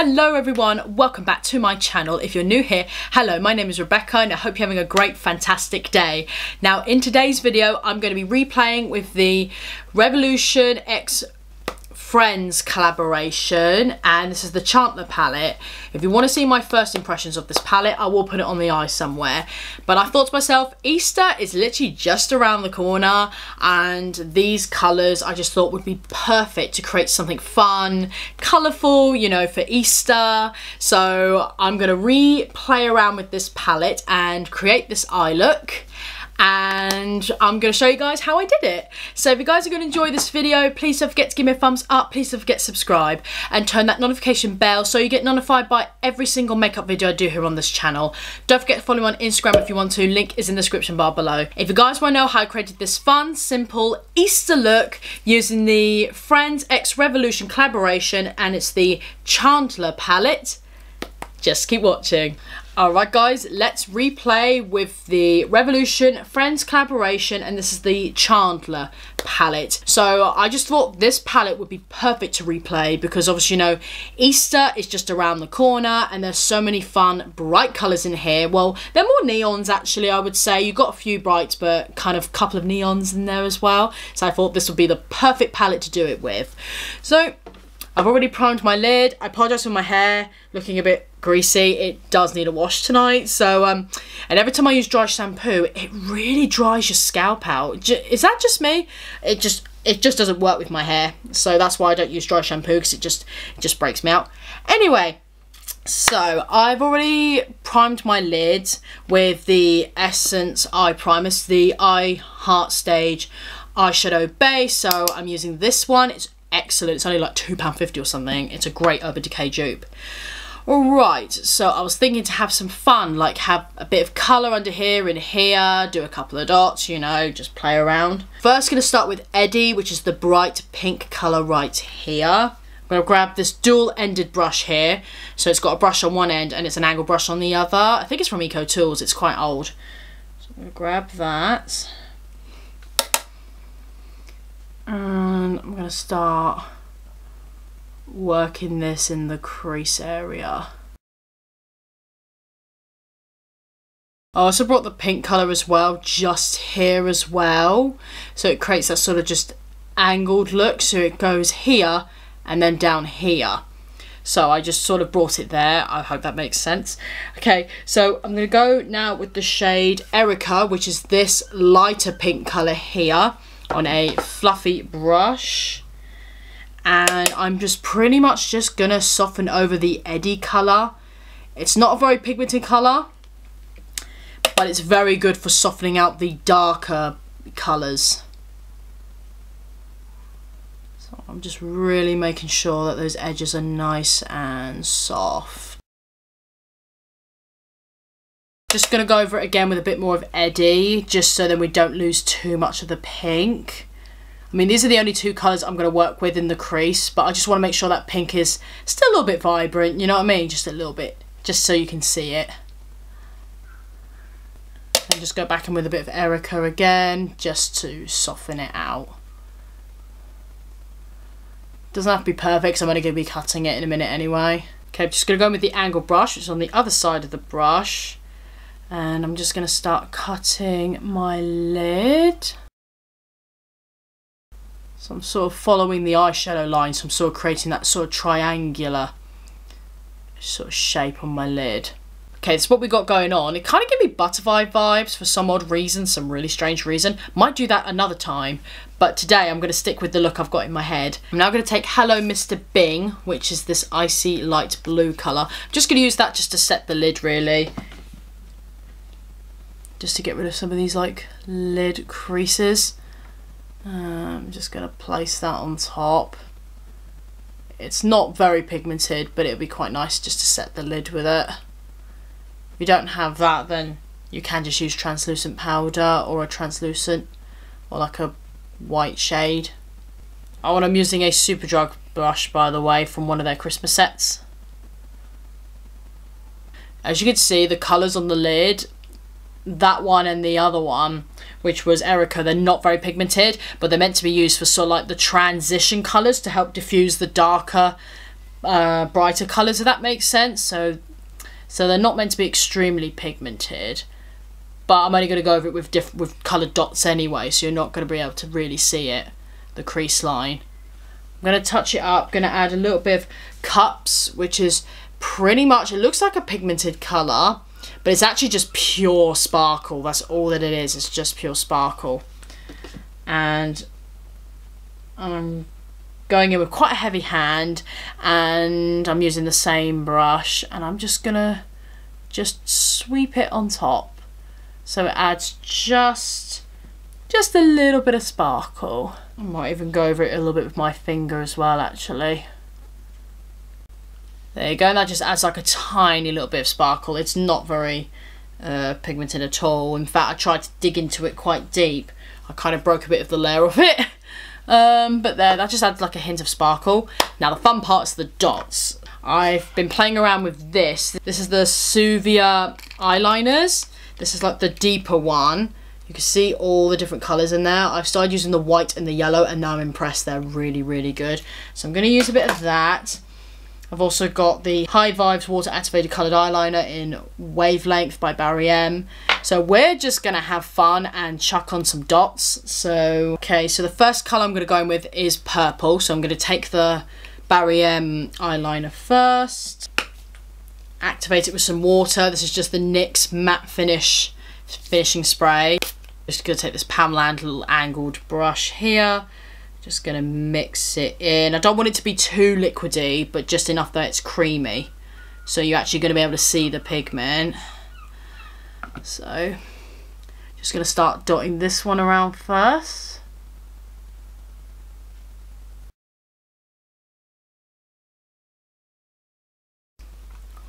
Hello everyone, welcome back to my channel. If you're new here, hello, my name is Rebecca and I hope you're having a great, fantastic day. Now in today's video, I'm going to be replaying with the Revolution X Friends collaboration and this is the Chandler palette. If you want to see my first impressions of this palette, I will put it on the eye somewhere. But I thought to myself, Easter is literally just around the corner and these colours I just thought would be perfect to create something fun, colourful, you know, for Easter. So I'm going to replay around with this palette and create this eye look and I'm going to show you guys how I did it. So if you guys are going to enjoy this video, please don't forget to give me a thumbs up, please don't forget to subscribe and turn that notification bell so you get notified by every single makeup video I do here on this channel. Don't forget to follow me on Instagram if you want to, link is in the description bar below. If you guys want to know how I created this fun, simple Easter look using the Friends X Revolution collaboration and it's the Chandler palette, just keep watching. Alright guys, let's replay with the Revolution Friends collaboration and this is the Chandler palette. So I just thought this palette would be perfect to replay because obviously you know Easter is just around the corner and there's so many fun bright colours in here. Well they're more neons actually I would say. You've got a few brights but kind of a couple of neons in there as well. So I thought this would be the perfect palette to do it with. So I've already primed my lid. I apologise for my hair looking a bit greasy. It does need a wash tonight. So, um, and every time I use dry shampoo, it really dries your scalp out. Is that just me? It just it just doesn't work with my hair. So that's why I don't use dry shampoo because it just it just breaks me out. Anyway, so I've already primed my lid with the Essence Eye Primer, the Eye Heart Stage eyeshadow base. So I'm using this one. It's excellent. It's only like £2.50 or something. It's a great Urban Decay dupe. Alright, so I was thinking to have some fun, like have a bit of colour under here and here, do a couple of dots, you know, just play around. First going to start with Eddie, which is the bright pink colour right here. I'm going to grab this dual-ended brush here. So it's got a brush on one end and it's an angle brush on the other. I think it's from Eco Tools, it's quite old. So I'm going to grab that. And I'm going to start working this in the crease area. I also brought the pink colour as well, just here as well. So it creates that sort of just angled look. So it goes here and then down here. So I just sort of brought it there. I hope that makes sense. Okay, so I'm going to go now with the shade Erica, which is this lighter pink colour here on a fluffy brush I'm just pretty much just gonna soften over the Eddie colour it's not a very pigmented colour but it's very good for softening out the darker colours so I'm just really making sure that those edges are nice and soft. Just going to go over it again with a bit more of Eddie, just so then we don't lose too much of the pink. I mean, these are the only two colours I'm going to work with in the crease, but I just want to make sure that pink is still a little bit vibrant, you know what I mean? Just a little bit, just so you can see it. And just go back in with a bit of Erica again, just to soften it out. Doesn't have to be perfect, I'm only going to be cutting it in a minute anyway. Okay, I'm just going to go in with the angle brush, which is on the other side of the brush and I'm just going to start cutting my lid. So I'm sort of following the eyeshadow line, so I'm sort of creating that sort of triangular sort of shape on my lid. Okay, that's what we got going on. It kind of gave me butterfly vibes for some odd reason, some really strange reason. Might do that another time, but today I'm going to stick with the look I've got in my head. I'm now going to take Hello Mr. Bing, which is this icy light blue colour. I'm just going to use that just to set the lid, really just to get rid of some of these like lid creases. Um, I'm just going to place that on top. It's not very pigmented, but it would be quite nice just to set the lid with it. If you don't have that, then you can just use translucent powder or a translucent or like a white shade. Oh, and I'm using a Superdrug brush, by the way, from one of their Christmas sets. As you can see, the colours on the lid that one and the other one, which was Erica, they're not very pigmented, but they're meant to be used for sort of like the transition colours to help diffuse the darker uh, brighter colours if that makes sense. So so they're not meant to be extremely pigmented but I'm only going to go over it with diff with coloured dots anyway so you're not going to be able to really see it the crease line. I'm going to touch it up going to add a little bit of cups which is pretty much it looks like a pigmented colour but it's actually just pure sparkle. That's all that it is. It's just pure sparkle. And I'm going in with quite a heavy hand and I'm using the same brush and I'm just gonna just sweep it on top. So it adds just just a little bit of sparkle. I might even go over it a little bit with my finger as well actually there you go and that just adds like a tiny little bit of sparkle it's not very uh, pigmented at all in fact I tried to dig into it quite deep I kind of broke a bit of the layer of it Um, but there, that just adds like a hint of sparkle. Now the fun part's the dots. I've been playing around with this. This is the Suva eyeliners. This is like the deeper one. You can see all the different colours in there. I've started using the white and the yellow and now I'm impressed. They're really, really good. So I'm going to use a bit of that. I've also got the High Vibes Water Activated Coloured Eyeliner in Wavelength by Barry M. So we're just going to have fun and chuck on some dots. So, okay, so the first colour I'm going to go in with is purple. So I'm going to take the Barry M eyeliner first. Activate it with some water. This is just the NYX Matte Finish finishing spray. Just going to take this Poundland little angled brush here just going to mix it in. I don't want it to be too liquidy, but just enough that it's creamy. So you're actually going to be able to see the pigment. So, just going to start dotting this one around first.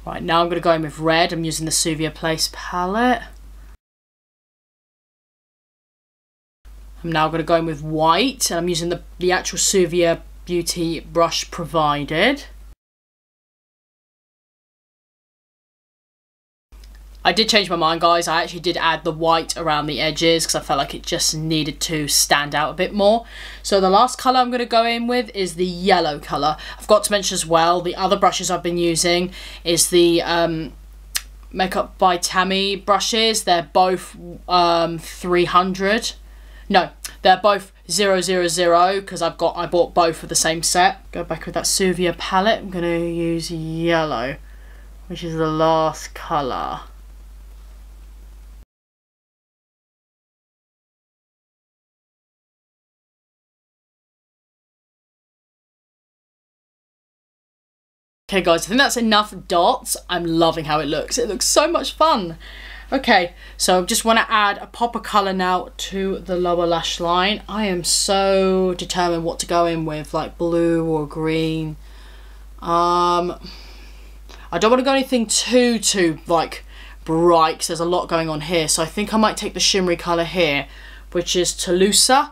Right, now I'm going to go in with red. I'm using the Suva Place palette. I'm now going to go in with white and I'm using the, the actual Suva Beauty brush provided. I did change my mind guys, I actually did add the white around the edges because I felt like it just needed to stand out a bit more. So the last colour I'm going to go in with is the yellow colour. I've got to mention as well, the other brushes I've been using is the um, Makeup by Tammi brushes. They're both um, 300 no, they're both 000 because I've got I bought both of the same set. Go back with that Suva palette. I'm going to use yellow, which is the last colour. Okay guys, I think that's enough dots. I'm loving how it looks. It looks so much fun. Okay, so I just want to add a pop of colour now to the lower lash line. I am so determined what to go in with, like blue or green. Um, I don't want to go anything too, too, like, bright, because there's a lot going on here. So I think I might take the shimmery colour here, which is Toulouse. I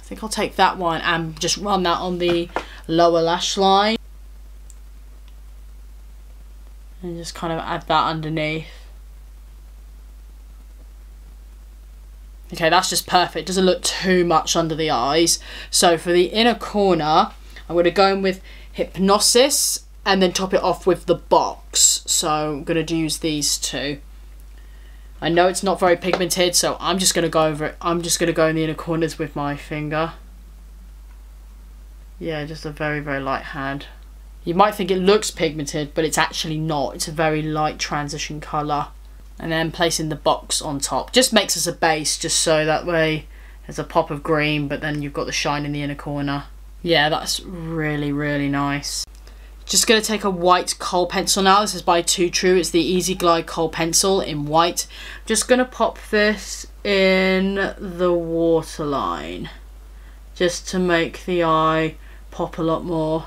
think I'll take that one and just run that on the lower lash line. And just kind of add that underneath. Okay, that's just perfect. Doesn't look too much under the eyes. So for the inner corner, I'm going to go in with Hypnosis and then top it off with the box. So I'm going to use these two. I know it's not very pigmented, so I'm just going to go over it. I'm just going to go in the inner corners with my finger. Yeah, just a very, very light hand. You might think it looks pigmented, but it's actually not. It's a very light transition colour and then placing the box on top. Just makes us a base just so that way there's a pop of green but then you've got the shine in the inner corner. Yeah, that's really, really nice. Just going to take a white kohl pencil now. This is by 2True. It's the Easy Glide kohl pencil in white. Just going to pop this in the waterline just to make the eye pop a lot more.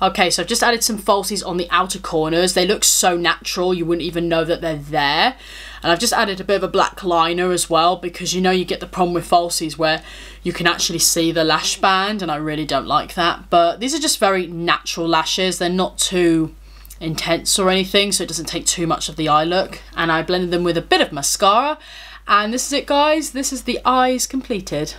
Okay, so I've just added some falsies on the outer corners. They look so natural, you wouldn't even know that they're there. And I've just added a bit of a black liner as well because you know you get the problem with falsies where you can actually see the lash band and I really don't like that. But these are just very natural lashes. They're not too intense or anything so it doesn't take too much of the eye look. And I blended them with a bit of mascara. And this is it guys, this is the eyes completed.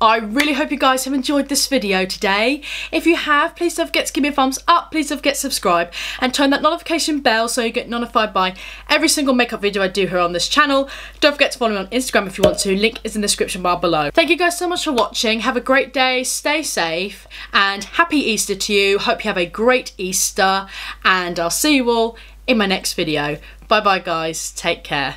I really hope you guys have enjoyed this video today. If you have, please don't forget to give me a thumbs up, please don't forget to subscribe and turn that notification bell so you get notified by every single makeup video I do here on this channel. Don't forget to follow me on Instagram if you want to, link is in the description bar below. Thank you guys so much for watching, have a great day, stay safe and happy Easter to you. Hope you have a great Easter and I'll see you all in my next video. Bye bye guys, take care.